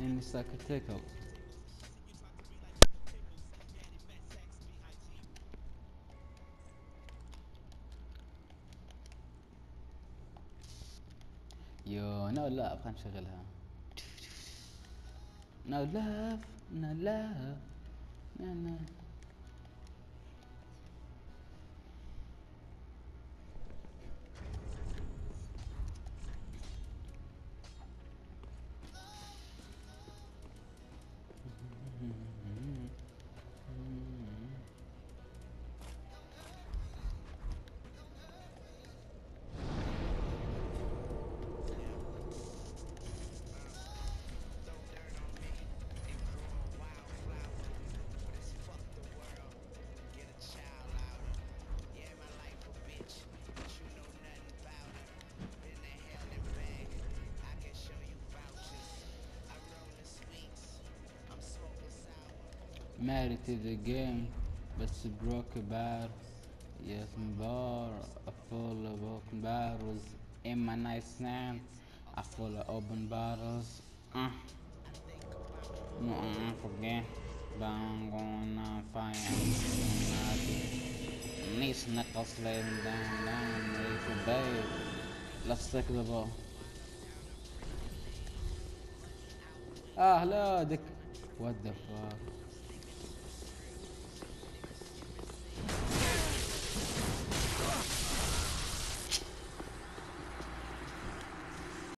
إني ساكت تيكل يو نو لاف خلينا نشغلها. نو لاف نو لاف. نا نا married to the game بس broke bar yes bar full of broken bottles in my nightstand I full of open bottles uh. no I'm forget but I'm going on fire These knuckles laying down down ready for bed let's take the ball Ah, hello, Dick. What the fuck?